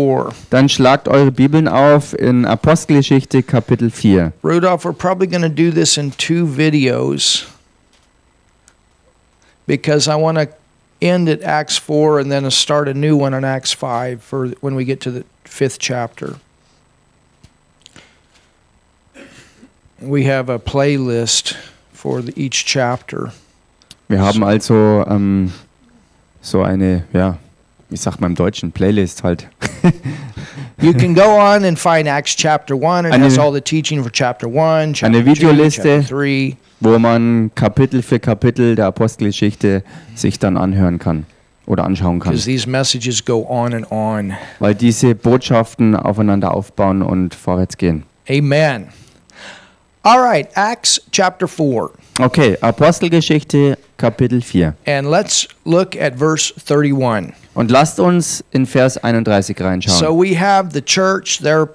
4. Dann schlagt eure Bibeln auf in Apostelgeschichte Kapitel 4. Rudolph, we're probably going to do this in two videos because I want to end at Acts 4 and then start a new one in Acts 5 for when we get to the fifth chapter. We have a playlist for the, each chapter. Wir haben also ähm, so eine, ja, wie sagt man im Deutschen, Playlist halt. You can go on and find Acts chapter 1 and Eine- has all the teaching for chapter 1, chapter Eine 2, Videoliste. chapter 3. wo man Kapitel für Kapitel der Apostelgeschichte sich dann anhören kann oder anschauen kann, these messages go on and on. weil diese Botschaften aufeinander aufbauen und vorwärts gehen. Amen. All right, Acts chapter 4. Okay, Apostelgeschichte Kapitel 4. And let's look at verse 31. Und lasst uns in Vers 31 reinschauen. So we have the church, they're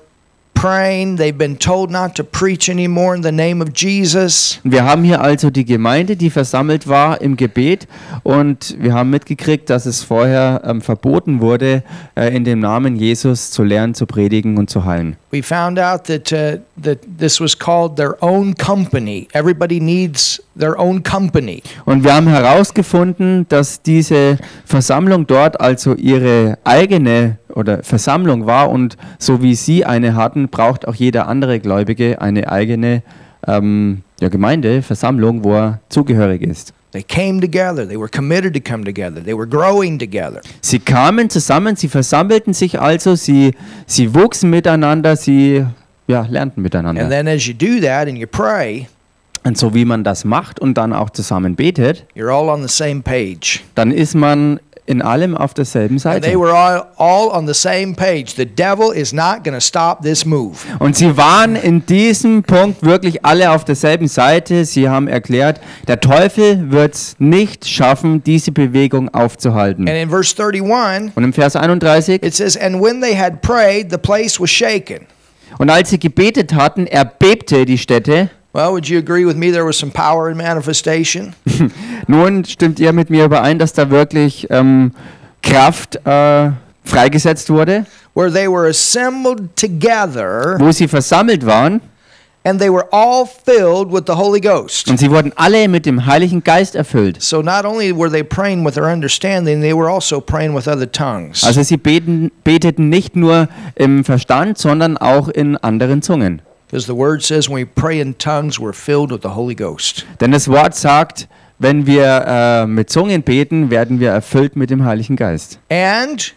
praying. They've been told not to preach anymore in the name of Jesus. Wir haben hier also die Gemeinde, die versammelt war im Gebet und wir haben mitgekriegt, dass es vorher ähm, verboten wurde, äh, in dem Namen Jesus zu lernen, zu predigen und zu heilen. We found out that, uh, that this was called their own company. Everybody needs their own company. Und wir haben herausgefunden, dass diese Versammlung dort also ihre eigene oder Versammlung war und so wie sie eine hatten, braucht auch jeder andere Gläubige eine eigene ähm, ja, Gemeinde, Versammlung, wo er zugehörig ist. They came together. They were committed to come together. They were growing together. Sie kamen zusammen, sie versammelten sich also, sie, sie wuchsen miteinander, sie ja, lernten And miteinander. then as you do that and you pray, Und so wie man das macht und dann auch zusammen betet, you're all on the same page. dann ist man in allem auf derselben Seite. were all, all on the same page. The devil is not going to stop this move. Und sie waren in diesem Punkt wirklich alle auf derselben Seite. Sie haben erklärt, der Teufel wird es nicht schaffen, diese Bewegung aufzuhalten. And in verse 31, Und im Vers 31, it says, And when they had prayed, the place was shaken. und als sie gebetet hatten, erbebte die Stätte. Well, would you agree with me there was some power in manifestation? Nun stimmt ihr mit mir überein, dass da wirklich ähm, Kraft äh, freigesetzt wurde, Where they were assembled together wo sie versammelt waren and they were all filled with the Holy Ghost. und sie wurden alle mit dem Heiligen Geist erfüllt. So not only were they praying with their understanding, they were also praying with other tongues. Also sie beten, beteten nicht nur im Verstand, sondern auch in anderen Zungen. Because the word says when we pray in tongues, we're filled with the Holy Ghost. Denn das Wort sagt, wenn wir äh, mit Zungen beten, werden wir erfüllt mit dem Heiligen Geist. And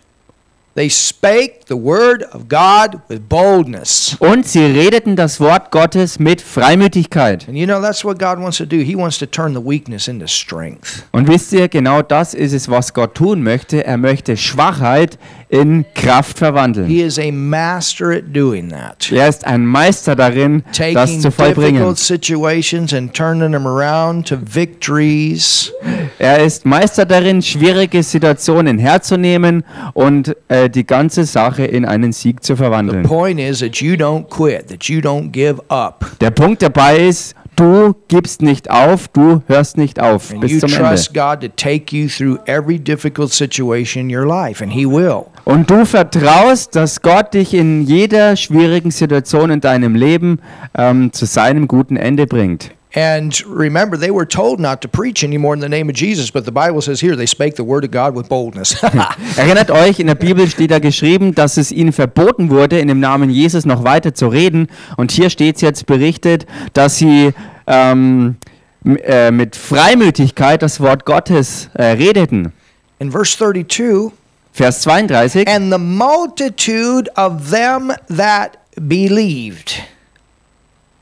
they spake the word of God with boldness. Und sie redeten das Wort Gottes mit Freimütigkeit. And you know, that's what God wants to do. He wants to turn the weakness into strength. Und wisst ihr, genau das ist es, was Gott tun möchte. Er möchte Schwachheit in Kraft verwandeln. He is a master at doing that. Er ist ein Meister darin, das Taking zu vollbringen. difficult situations and turning them around to victories. Er ist Meister darin, schwierige Situationen herzunehmen und äh, die ganze Sache in einen Sieg zu The verwandeln. point is that you don't quit, that you don't give up. Der Punkt dabei ist, du gibst nicht auf, du hörst nicht auf And bis you zum Ende. trust God to take you through every difficult situation in your life, and He will. Und du vertraust, dass Gott dich in jeder schwierigen Situation in deinem Leben ähm, zu seinem guten Ende bringt. And remember, they were told not to preach anymore in the name of Jesus, but the Bible says here they spake the word of God with boldness. Erinnert euch, in der Bibel steht da geschrieben, dass es ihnen verboten wurde, in dem Namen Jesus noch weiter zu reden. Und hier steht es jetzt berichtet, dass sie ähm, äh, mit Freimütigkeit das Wort Gottes äh, redeten. in verse 32, Vers 32. and the multitude of them that believed.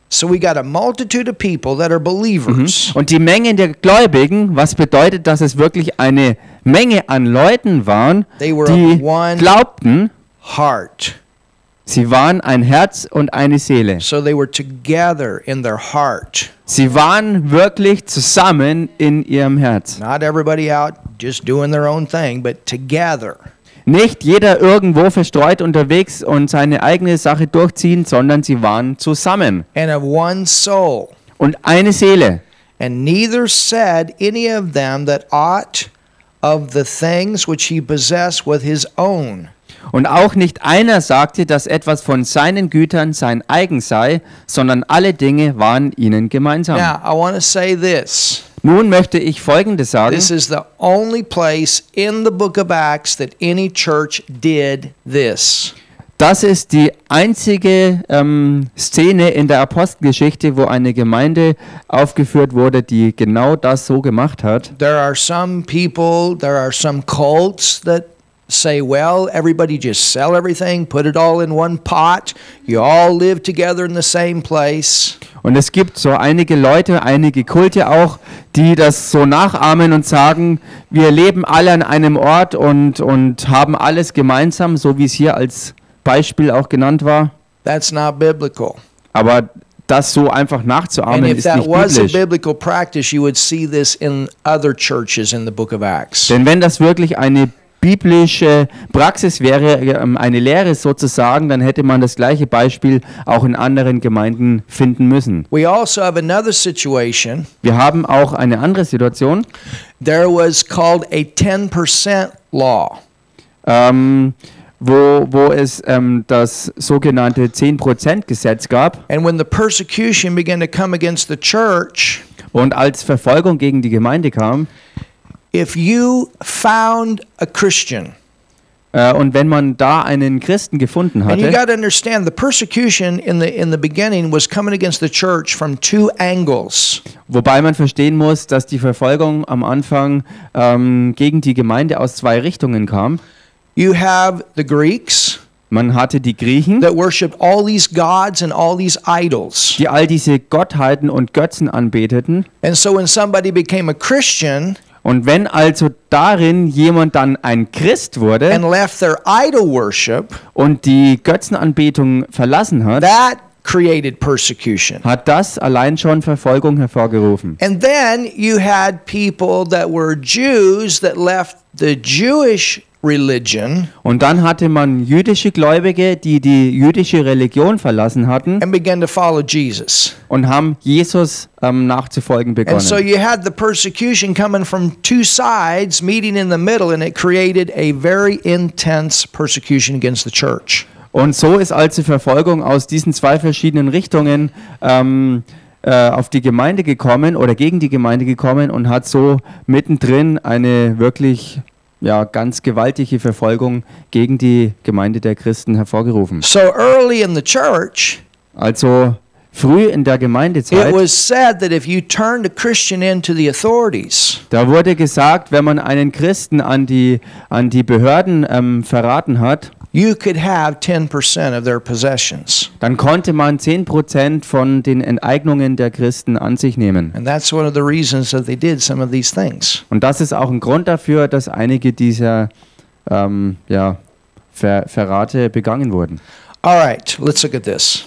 So we got a multitude of people that are believers. Mhm. Und die Menge der Gläubigen, was bedeutet, dass es wirklich eine Menge an Leuten waren, They were die of one glaubten, heart. sie waren ein Herz und eine Seele. So they were together in their heart. Sie waren wirklich zusammen in ihrem Herz. Not everybody out just doing their own thing, but together. Nicht jeder irgendwo verstreut unterwegs und seine eigene Sache durchziehen, sondern sie waren zusammen. And of one soul. Und eine Seele. And neither said any of them that aught of the things which he possessed with his own. Und auch nicht einer sagte, dass etwas von seinen Gütern sein eigen sei, sondern alle Dinge waren ihnen gemeinsam. Now, I want to say this. Nun möchte ich Folgendes sagen. This is the only place in the book of Acts that any church did this. Das ist die einzige ähm, Szene in der Apostelgeschichte, wo eine Gemeinde aufgeführt wurde, die genau das so gemacht hat. There are some people, there are some cults that say, well, everybody just sell everything, put it all in one pot, you all live together in the same place. Und es gibt so einige Leute, einige Kulte auch, die das so nachahmen und sagen, wir leben alle an einem Ort und, und haben alles gemeinsam, so wie es hier als Beispiel auch genannt war. That's not biblical. Aber das so einfach nachzuahmen if ist that nicht was a biblisch. biblical practice, you would see this in other churches in the book of Acts. Denn wenn das wirklich eine biblische Praxis wäre, ähm, eine Lehre sozusagen, dann hätte man das gleiche Beispiel auch in anderen Gemeinden finden müssen. We also have another situation. Wir haben auch eine andere Situation. There was called a 10% law. ähm, wo, wo es ähm, das sogenannte 10%-Gesetz gab. And when the persecution began to come against the church, Und als Verfolgung gegen die Gemeinde kam, if you found a Christian, äh, und wenn man da einen Christen gefunden and you hatte, got to understand the persecution in the in the beginning was coming against the church from two angles. wobei man verstehen muss, dass die Verfolgung am Anfang ähm, gegen die Gemeinde aus zwei Richtungen kam. You have the Greeks Man hatte die Griechen, that worshiped all these gods and all these idols. die all diese Gottheiten und Götzen anbeteten. And so when somebody became a Christian Und wenn also darin jemand dann ein Christ wurde and left their idol worship, und die Götzenanbetung verlassen hat, that created persecution. hat das allein schon Verfolgung hervorgerufen. And then you had people that were Jews that left the Jewish religion Und dann hatte man jüdische Gläubige, die die jüdische Religion verlassen hatten and began to follow Jesus. und haben Jesus ähm, nachzufolgen And so begonnen. you had the persecution coming from two sides, meeting in the middle, and it created a very intense persecution against the church. Und so ist also Verfolgung aus diesen zwei verschiedenen Richtungen ähm, äh, auf die Gemeinde gekommen oder gegen die Gemeinde gekommen und hat so mittendrin eine wirklich ja, ganz gewaltige Verfolgung gegen die Gemeinde der Christen hervorgerufen. So early in the church, Also früh in der it Gemeindezeit was said that if you turned a Christian into the authorities, Da wurde gesagt, wenn man einen Christen an die, an die Behörden ähm, verraten hat, you could have 10% of their possessions. dann konnte man 10% von den Enteignungen der Christen an sich nehmen. And that's one of the reasons that they did some of these things. Und das ist auch ein Grund dafür, dass einige dieser ähm, ja, Ver Verrate begangen wurden. All right, let's look at this.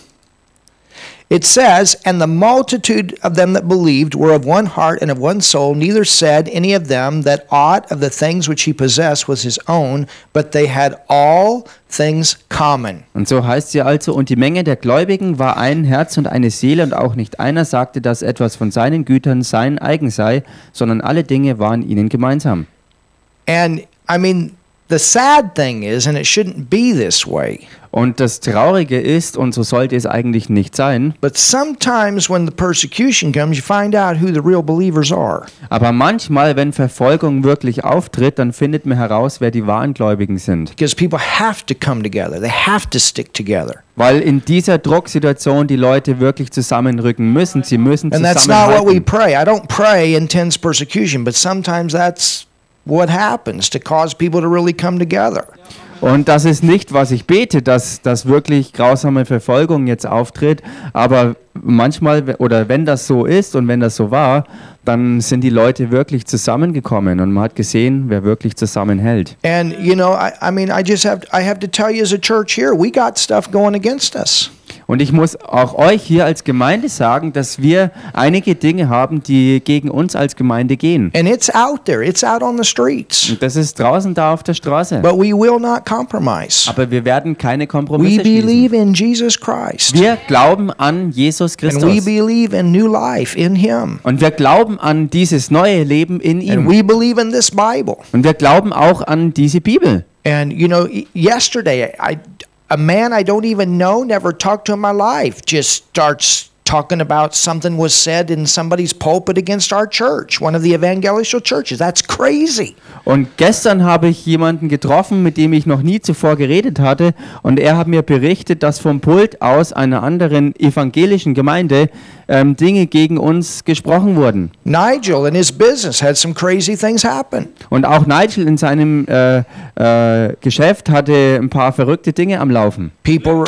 It says, And the multitude of them that believed were of one heart and of one soul, neither said any of them that aught of the things which he possessed was his own, but they had all things common. Und so heißt sie also, und die Menge der Gläubigen war ein Herz und eine Seele, und auch nicht einer sagte, dass etwas von seinen Gütern sein eigen sei, sondern alle Dinge waren ihnen gemeinsam. And I mean, the sad thing is, and it shouldn't be this way, Und das Traurige ist, und so sollte es eigentlich nicht sein, but sometimes when the persecution comes, you find out who the real believers are. Aber manchmal, wenn Verfolgung wirklich auftritt, dann findet man heraus, wer die wahren Gläubigen sind. Because people have to come together, they have to stick together. Weil in dieser Drucksituation die Leute wirklich zusammenrücken müssen. Sie müssen And that's not what we zusammenhalten. pray. I don't pray intense persecution, but sometimes that's what happens to cause people to really come together. Und das ist nicht, was ich bete, dass, dass wirklich grausame Verfolgung jetzt auftritt. Aber manchmal, oder wenn das so ist und wenn das so war, dann sind die Leute wirklich zusammengekommen und man hat gesehen, wer wirklich zusammenhält. And you know, I, I mean, I just have I have to tell you as a church here, we got stuff going against us. Und ich muss auch euch hier als Gemeinde sagen, dass wir einige Dinge haben, die gegen uns als Gemeinde gehen. And it's out there. It's out on the streets. Und das ist draußen da auf der Straße. But we will not compromise. Aber wir werden keine We Kompromisse schließen. believe in Jesus Christ. Wir glauben an Jesus And we Christus. believe in new life in him. Und wir glauben an dieses neue Leben in And ihm. we believe in this Bible. Und wir glauben auch an diese Bibel. And you know, yesterday I a man I don't even know, never talked to in my life, just starts talking about something was said in somebody's pulpit against our church, one of the evangelical churches. That's crazy. Und gestern habe ich jemanden getroffen, mit dem ich noch nie zuvor geredet hatte. Und er hat mir berichtet, dass vom Pult aus einer anderen evangelischen Gemeinde ähm, Dinge gegen uns gesprochen wurden. Nigel in his business had some crazy things happen. Und auch Nigel in seinem äh, äh, Geschäft hatte ein paar verrückte Dinge am Laufen. People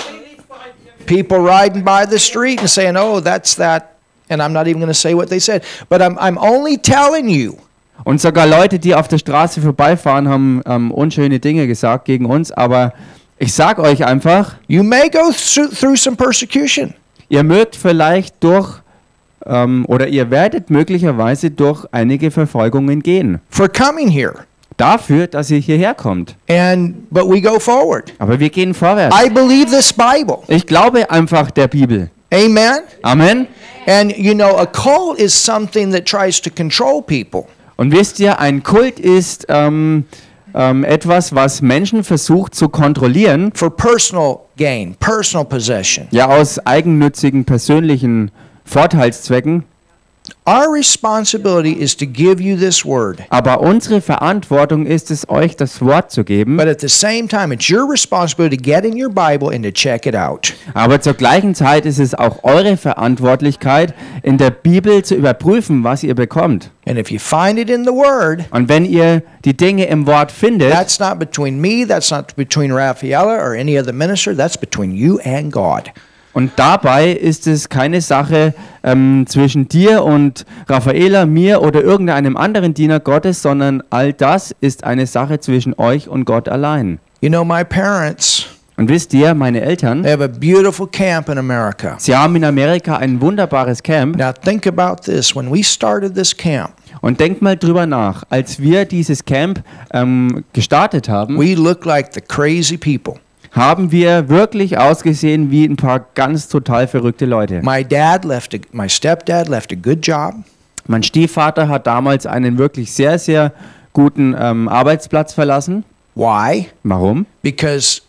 people riding by the street and saying, "Oh, that's that." And I'm not even going to say what they said, but I'm I'm only telling you Und sogar Leute, die auf der Straße vorbeifahren, haben ähm, unschöne Dinge gesagt gegen uns. Aber ich sag euch einfach, You may go through, some persecution. ihr mögt vielleicht durch ähm, oder ihr werdet möglicherweise durch einige Verfolgungen gehen. for coming here. Dafür, dass ihr hierher kommt. And but we go forward. Aber wir gehen vorwärts. I believe this Bible. Ich glaube einfach der Bibel. Amen. Amen. And you know, a cult is something that tries to control people. Und wisst ihr, ein Kult ist ähm, ähm, etwas, was Menschen versucht zu kontrollieren, for personal gain, personal possession. ja aus eigennützigen persönlichen Vorteilszwecken. Our responsibility is to give you this word. Aber unsere Verantwortung ist es, euch das Wort zu geben. But at the same time, it's your responsibility to get in your Bible and to check it out. Aber zur gleichen Zeit ist es auch eure Verantwortlichkeit, in der Bibel zu überprüfen, was ihr bekommt. And if you find it in the Word, Und wenn ihr die Dinge im Wort findet, that's not between me, that's not between Raffaella or any other minister, that's between you and God. Und dabei ist es keine Sache ähm, zwischen dir und Raffaela, mir oder irgendeinem anderen Diener Gottes, sondern all das ist eine Sache zwischen euch und Gott allein. You know, my parents, Und wisst ihr, meine Eltern, they have a beautiful camp in America. sie haben in Amerika ein wunderbares Camp. Now, think about this. When we started this camp, Und denkt mal drüber nach, als wir dieses Camp ähm, gestartet haben, we looked like the crazy people. Haben wir wirklich ausgesehen wie ein paar ganz total verrückte Leute. My dad left, a, my stepdad left a good job. Mein Stiefvater hat damals einen wirklich sehr, sehr guten ähm, Arbeitsplatz verlassen. Why? Warum? Because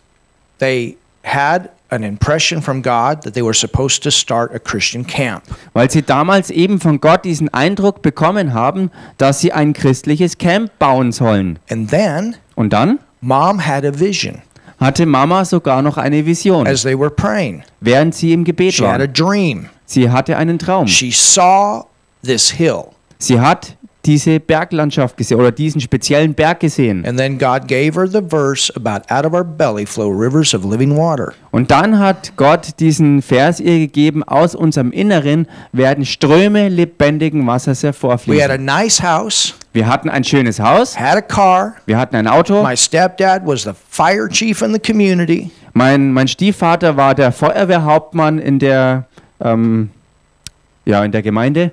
they had an impression from God that they were supposed to start a Christian camp. Weil sie damals eben von Gott diesen Eindruck bekommen haben, dass sie ein christliches Camp bauen sollen. And then Und dann mom had a vision hatte Mama sogar noch eine Vision, as they were praying. während sie im Gebet She had a war. dream. Sie hatte einen Traum. She saw this hill. Sie hat diese Berglandschaft gesehen oder diesen speziellen Berg gesehen. And then God gave her the verse about out of our belly flow rivers of living water. Und dann hat Gott diesen Vers ihr gegeben, aus unserem Inneren werden Ströme lebendigen Wassers We had a hervorfließen. nice house, Wir hatten ein schönes Haus, had a car. wir hatten ein Auto. My stepdad was the fire chief in the community. Mein, mein Stiefvater war der Feuerwehrhauptmann in der, ähm, ja, in der Gemeinde.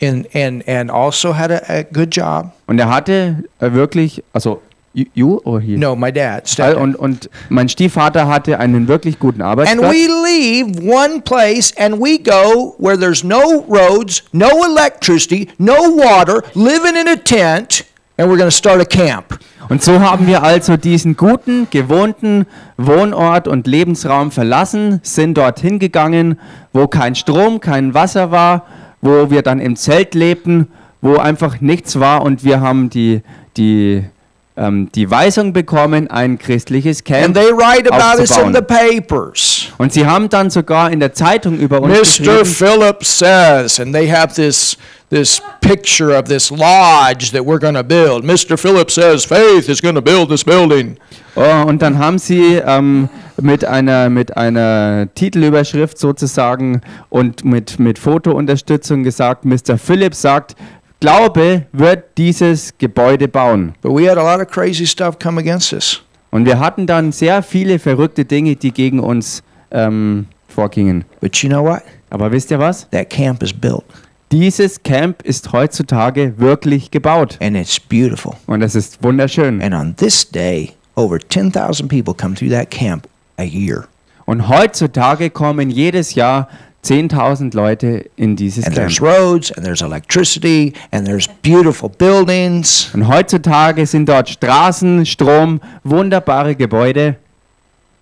And, and, and also had a, a good job. Und er hatte äh, wirklich, also, you, or he? No, my dad. Stepdad. Und, und mein Stiefvater hatte einen wirklich guten And Arbeitsplatz. we leave one place and we go where there's no roads, no electricity, no water, living in a tent, and we're going to start a camp. Und so haben wir also diesen guten, gewohnten Wohnort und Lebensraum verlassen, sind dorthin gegangen, wo kein Strom, kein Wasser war, wo wir dann im Zelt lebten, wo einfach nichts war und wir haben die, die, ähm, die Weisung bekommen, ein christliches And Camp they write about us in aufzubauen. the papers. Und sie haben dann sogar in der Zeitung über uns Mr. geschrieben, Phillips says, and they have this this picture of this lodge that we're going to build. Mr. Phillips says faith is going to build this building. Oh, und dann haben sie ähm, mit, einer, mit einer Titelüberschrift sozusagen und mit, mit Fotounterstützung gesagt, Mr. Phillips sagt, Glaube wird dieses Gebäude bauen. But we had a lot of crazy stuff come against us. Und wir hatten dann sehr viele verrückte Dinge, die gegen uns ähm, vorgingen. But you know what? Aber wisst ihr was? That camp is built Dieses Camp ist heutzutage wirklich gebaut. and it's beautiful. Und es ist wunderschön. And on this day, over 10,000 people come through that camp a year. Und heutzutage kommen jedes Jahr 10.000 Leute in dieses And Camp. there's roads, and there's electricity, and there's beautiful buildings. Und heutzutage sind dort Straßen, Strom, wunderbare Gebäude,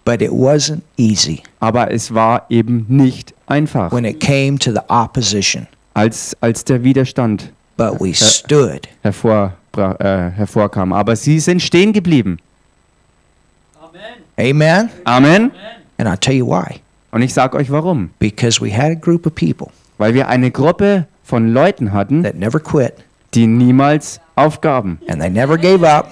But it wasn't easy aber es war eben nicht einfach, when it came to the opposition. als, als der Widerstand But we stood. hervorbra- äh, hervorkam. Aber sie sind stehen geblieben. Amen? Amen. And I'll tell you why. Und ich sage euch warum. Because we had a group of people Weil wir eine Gruppe von Leuten hatten, that never quit, die niemals aufgaben. and they never gave up,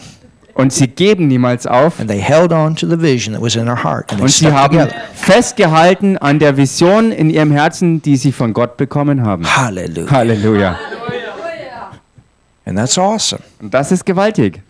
Und sie geben niemals auf. and they held on to the vision that was in their heart, and they Und sie stuck haben together. festgehalten an der Vision in ihrem Herzen, die sie von Gott bekommen haben. Hallelujah. Halleluja. And that's awesome. Und das ist gewaltig.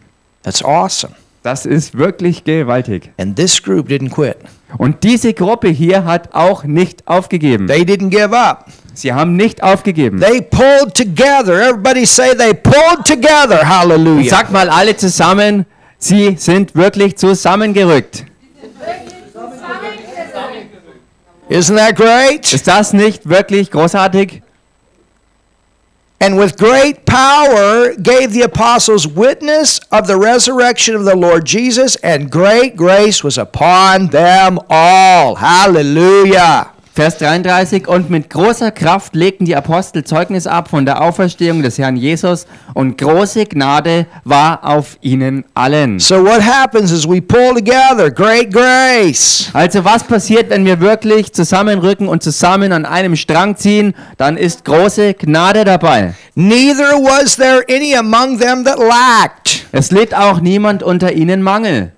That's awesome. Das ist wirklich gewaltig. And this group didn't quit. Und diese Gruppe hier hat auch nicht aufgegeben. They didn't give up. Sie haben nicht aufgegeben. They pulled together. Everybody say they pulled together. Hallelujah. Sag mal alle zusammen, sie sind wirklich zusammengerückt. Isn't that great? Ist das nicht wirklich großartig? And with great power gave the apostles witness of the resurrection of the Lord Jesus, and great grace was upon them all. Hallelujah. Vers 33, und mit großer Kraft legten die Apostel Zeugnis ab von der Auferstehung des Herrn Jesus und große Gnade war auf ihnen allen. So, what happens is we pull together great grace. Also was passiert, wenn wir wirklich zusammenrücken und zusammen an einem Strang ziehen? Dann ist große Gnade dabei. Neither was there any among them that lacked. Es litt auch niemand unter ihnen Mangel.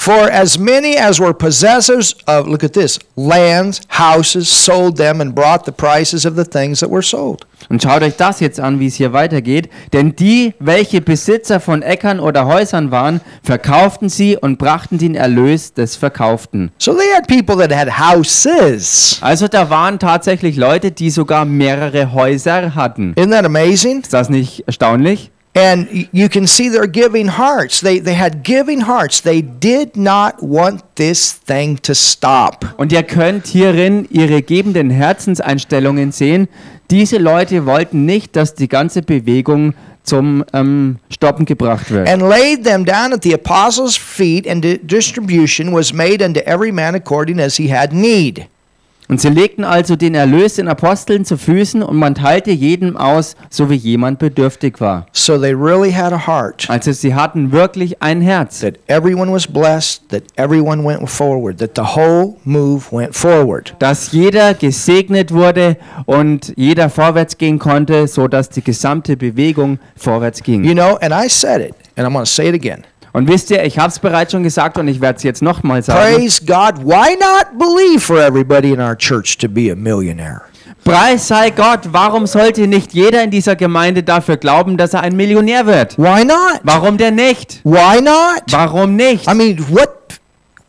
For as many as were possessors of, look at this, lands, houses, sold them and brought the prices of the things that were sold. Und schaut euch das jetzt an, wie es hier weitergeht. Denn die, welche Besitzer von Äckern oder Häusern waren, verkauften sie und brachten den Erlös des Verkauften. So they had people that had houses. Also da waren tatsächlich Leute, die sogar mehrere Häuser hatten. Isn't that amazing? Ist das nicht erstaunlich? And you can see their giving hearts. They, they had giving hearts. They did not want this thing to stop. Und ihr könnt hierin ihre gebenden Herzenseinstellungen sehen. Diese Leute wollten nicht, dass die ganze Bewegung zum ähm, Stoppen gebracht wird. And laid them down at the apostles' feet, and di- distribution was made unto every man according as he had need. Und sie legten also den Erlös den Aposteln zu Füßen und man teilte jedem aus, so wie jemand bedürftig war. So they really had a heart Also sie hatten wirklich ein Herz, that everyone was blessed, that everyone went forward, that the whole move went forward. dass jeder gesegnet wurde und jeder vorwärts gehen konnte, so dass die gesamte Bewegung vorwärts ging. You know, and I said it, and I'm going to say it again. Und wisst ihr, ich habe es bereits schon gesagt und ich werde es jetzt nochmal sagen. Praise God. Why not believe for everybody in our church to be a millionaire? Preis sei Gott, warum sollte nicht jeder in dieser Gemeinde dafür glauben, dass er ein Millionär wird? Why not? Warum denn nicht? Why not? Warum nicht? I mean, what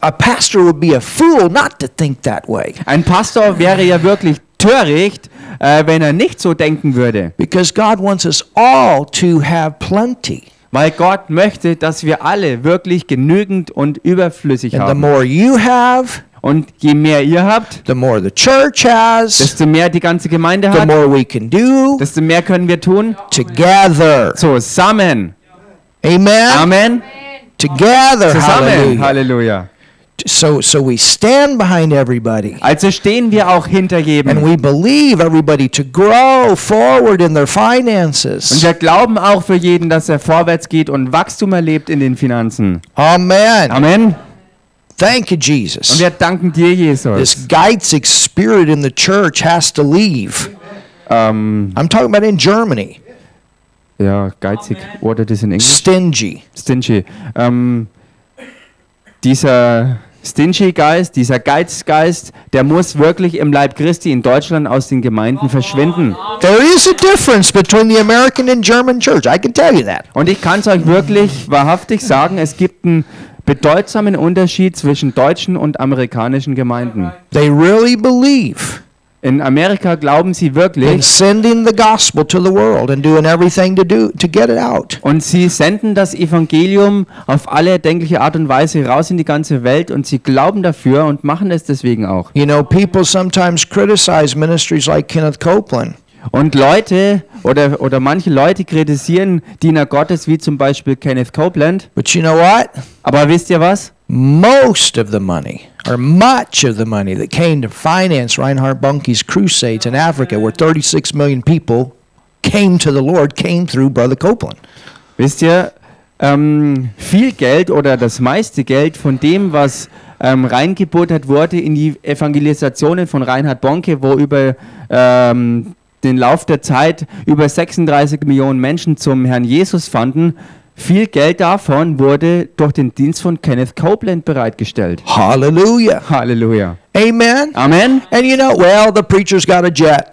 a pastor would be a fool not to think that way. Ein Pastor wäre ja wirklich töricht, äh, wenn er nicht so denken würde. Because God wants us all to have plenty. Weil Gott möchte, dass wir alle wirklich genügend und überflüssig And the haben. more you have, Und je mehr ihr habt, the more the church has, desto mehr die ganze Gemeinde the hat, more we can do desto mehr können wir tun. together. Zusammen. Amen. Amen. Together. Zusammen. Hallelujah. Halleluja. So so we stand behind everybody. Also stehen wir auch hinter And jedem. we believe everybody to grow forward in their Und finances. wir glauben auch für jeden, dass er vorwärts geht und Wachstum erlebt in den Finanzen. Amen. Amen. Thank you, Und Jesus. wir danken dir, Jesus. This geizig spirit in the church has to leave. Ähm, I'm talking about in Germany. ja, geizig. What it is in English? Stingy. Stingy. Ähm, dieser Stingy-Geist, dieser Geizgeist, der muss wirklich im Leib Christi in Deutschland aus den Gemeinden verschwinden. There is a difference between the American and German church. I can tell you that. Und ich kann es euch wirklich wahrhaftig sagen, es gibt einen bedeutsamen Unterschied zwischen deutschen und amerikanischen Gemeinden. They really believe In Amerika glauben sie and wirklich sending the gospel to the world and doing everything to do to get it out. und sie senden das Evangelium auf alle erdenkliche Art und Weise raus in die ganze Welt und sie glauben dafür und machen es deswegen auch. You know, people sometimes criticize ministries like Kenneth Copeland. Und Leute oder, oder manche Leute kritisieren Diener Gottes wie zum Beispiel Kenneth Copeland. But you know what? Aber wisst ihr was? Most of the money, or much of the money that came to finance Reinhard Bunke's crusades in Africa, where 36 million people came to the Lord, came through Brother Copeland. Wisst ihr, ähm, viel Geld oder das meiste Geld von dem, was ähm, reingebuttert wurde in die Evangelisationen von Reinhard Bonke, wo über ähm, den Lauf der Zeit über 36 Millionen Menschen zum Herrn Jesus fanden, viel Geld davon wurde durch den Dienst von Kenneth Copeland bereitgestellt. Hallelujah. Halleluja. Amen. Amen. And you know, well, the preacher's got a jet.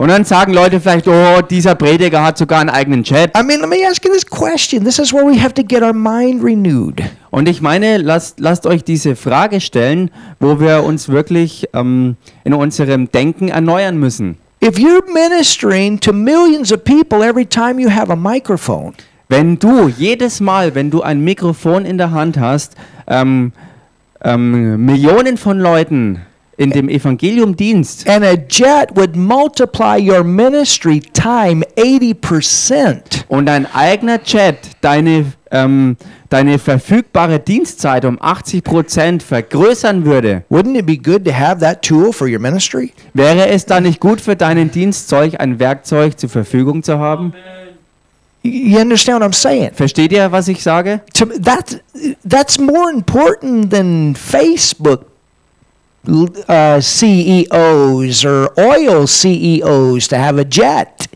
Und dann sagen Leute vielleicht, oh, dieser Prediger hat sogar einen eigenen Chat. I mean, let me ask you this question. This is where we have to get our mind renewed. Und ich meine, lasst, lasst euch diese Frage stellen, wo wir uns wirklich ähm, in unserem Denken erneuern müssen. If you're ministering to millions of people every time you have a microphone, Wenn du jedes Mal, wenn du ein Mikrofon in der Hand hast, ähm, ähm, Millionen von Leuten in dem Evangelium dienst and a jet would multiply your ministry time 80%. und dein eigener Chat deine, ähm, deine verfügbare Dienstzeit um 80% vergrößern würde, Wouldn't it be good to have that tool for your ministry? wäre es dann nicht gut für deinen Dienst, solch ein Werkzeug zur Verfügung zu haben? Y- You understand what I'm saying? Versteht ihr, was ich sage? To, that, that's more important than Facebook uh, CEOs or oil CEOs to have a jet.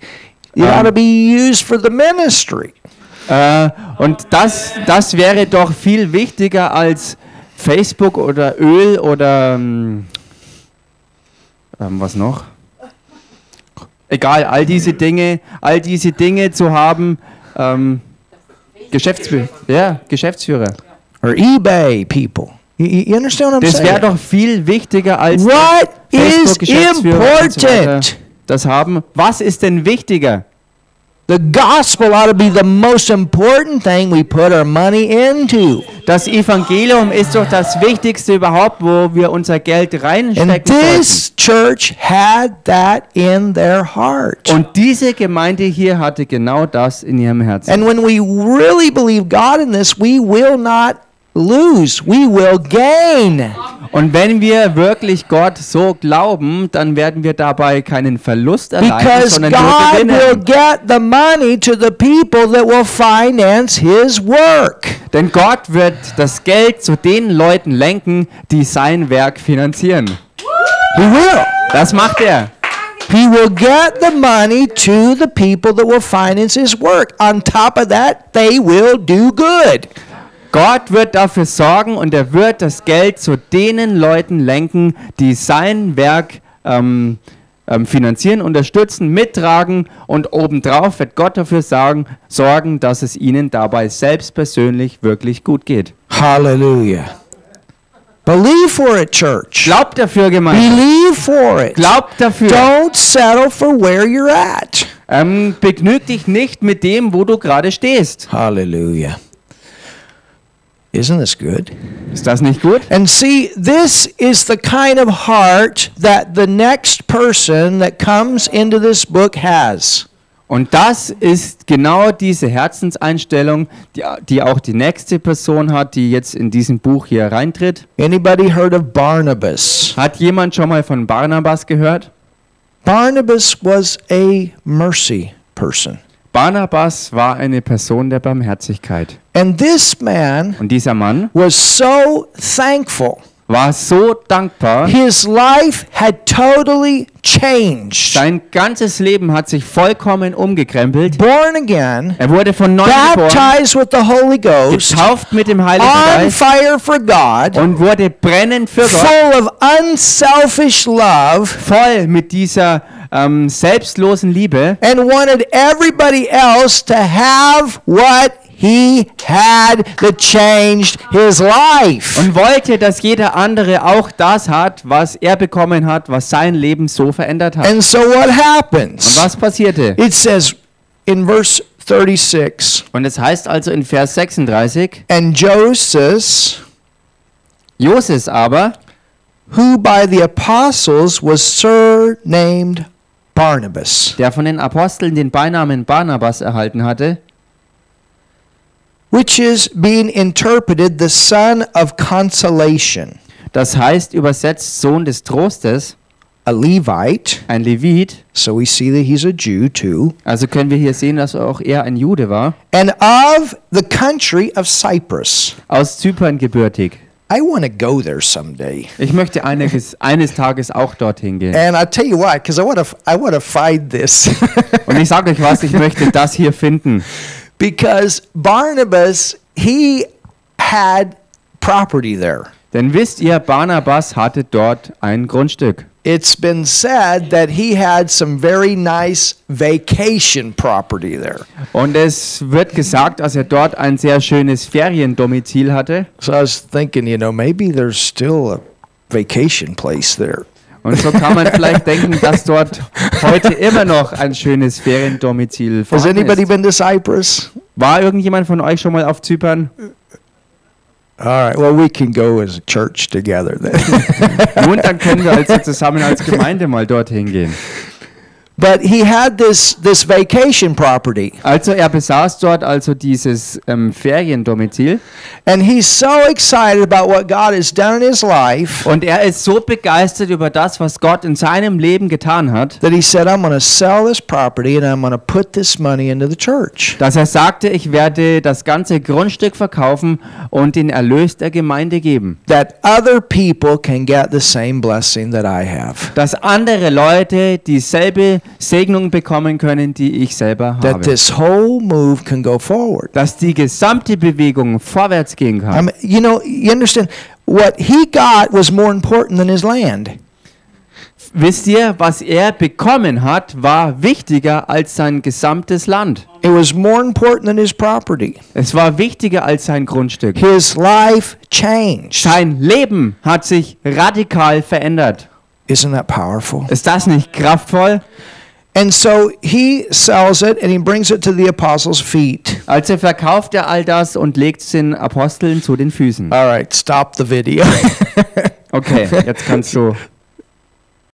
It ought to be used for the ministry. Äh, und das, das wäre doch viel wichtiger als Facebook oder Öl oder ähm, ähm, was noch? Egal, all diese Dinge, all diese Dinge zu haben. Ähm, Geschäftsführer, ja, Geschäftsführer. Or eBay people. You, you understand what I'm Das wäre doch viel wichtiger als What is so important? Das haben. Was ist denn wichtiger? The gospel ought to be the most important thing we put our money into. Das Evangelium ist doch das Wichtigste überhaupt, wo wir unser Geld And reinstecken sollten. this church had that in their heart. Und diese Gemeinde hier hatte genau das in ihrem Herzen. And when we really believe God in this, we will not lose, we will gain. Und wenn wir wirklich Gott so glauben, dann werden wir dabei keinen Verlust erleiden, Because sondern nur God will gewinnen. get the money to the people that will finance His work. Denn Gott wird das Geld zu den Leuten lenken, die sein Werk finanzieren. He will. Das macht er. He will get the money to the people that will finance His work. On top of that, they will do good. Gott wird dafür sorgen und er wird das Geld zu denen Leuten lenken, die sein Werk ähm, ähm, finanzieren, unterstützen, mittragen und obendrauf wird Gott dafür sagen, sorgen, dass es ihnen dabei selbst persönlich wirklich gut geht. Hallelujah. Believe for it, church. Glaubt dafür, Gemeinde. Believe for it. Glaubt dafür. Don't settle for where you're at. Ähm, begnüg dich nicht mit dem, wo du gerade stehst. Hallelujah. Isn't this good? Ist das nicht gut? And see, this is the kind of heart that the next person that comes into this book has. Und das ist genau diese Herzenseinstellung, die, die auch die nächste Person hat, die jetzt in diesem Buch hier reintritt. Anybody heard of Barnabas? Hat jemand schon mal von Barnabas gehört? Barnabas was a mercy person. Barnabas war eine Person der Barmherzigkeit. And this man Und dieser Mann was so thankful. war so dankbar. His life had totally changed. Sein ganzes Leben hat sich vollkommen umgekrempelt. Born again, Er wurde von neuem geboren, with the Holy Ghost, getauft mit dem Heiligen on Geist fire for God, und wurde brennend für Gott, full of unselfish love, voll mit dieser ähm, selbstlosen Liebe and wanted everybody else to have what he had that changed his life. Und wollte, dass jeder andere auch das hat, was er bekommen hat, was sein Leben so verändert hat. And so what Und happens? was passierte? It says in verse 36 Und es heißt also in Vers 36, And Joseph, Joses aber, who by the apostles was surnamed Barnabas, der von den Aposteln den Beinamen Barnabas erhalten hatte, which is being interpreted the son of consolation, das heißt übersetzt Sohn des Trostes, a Levite. ein Levit, So we see that he's a Jew too. also können wir hier sehen, dass auch er ein Jude war, And of the country of Cyprus. aus Zypern gebürtig. I want to go there someday. Ich möchte eines, eines Tages auch dorthin gehen. And I'll tell you why, because I want to I want to find this. Und ich sage euch was, ich möchte das hier finden. because Barnabas, he had property there. Denn wisst ihr, Barnabas hatte dort ein Grundstück. It's been said that he had some very nice vacation property there. Und es wird gesagt, dass er dort ein sehr schönes Feriendomizil hatte. So I was thinking, you know, maybe there's still a vacation place there. Und so kann man vielleicht denken, dass dort heute immer noch ein schönes Feriendomizil Has vorhanden anybody ist. been to Cyprus? War irgendjemand von euch schon mal auf Zypern? All right. Well, we can go as a church together then. Nun, dann können wir also zusammen als Gemeinde mal dorthin gehen. But he had this this vacation property, Also er besaß dort also dieses ähm, Feriendomizil and he's so excited about what God has done in his life und er ist so begeistert über das, was Gott in seinem Leben getan hat, that he said, "I'm going to sell this property and I'm going to put this money into the church." dass er sagte, ich werde das ganze Grundstück verkaufen und den Erlös der Gemeinde geben. That other people can get the same blessing that I have. Dass andere Leute dieselbe Segnung bekommen können, die ich selber That habe. this whole move can go forward. Dass die gesamte Bewegung vorwärts gehen I kann. mean, you know, you understand what he got was more important than his land. Wisst ihr, was er bekommen hat, war wichtiger als sein gesamtes Land. It was more important than his property. Es war wichtiger als sein Grundstück. His life changed. Sein Leben hat sich radikal verändert. Isn't that powerful? Ist das nicht kraftvoll? And so he sells it and he brings it to the apostles' feet. Also verkauft er all das und legt es den Aposteln zu den Füßen. All right, stop the video. Okay, jetzt kannst du